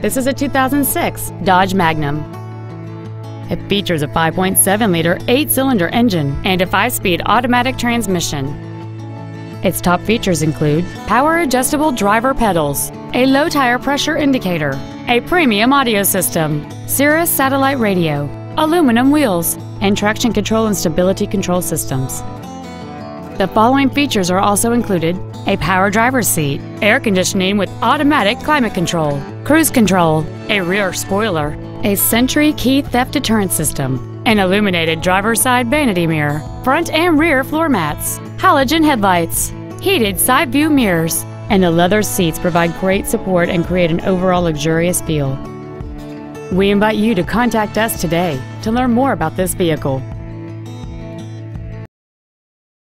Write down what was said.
This is a 2006 Dodge Magnum. It features a 5.7-liter eight-cylinder engine and a five-speed automatic transmission. Its top features include power adjustable driver pedals, a low tire pressure indicator, a premium audio system, Sirius satellite radio, aluminum wheels, and traction control and stability control systems. The following features are also included a power driver's seat, air conditioning with automatic climate control, cruise control, a rear spoiler, a Sentry key theft deterrent system, an illuminated driver's side vanity mirror, front and rear floor mats, halogen headlights, heated side view mirrors, and the leather seats provide great support and create an overall luxurious feel. We invite you to contact us today to learn more about this vehicle.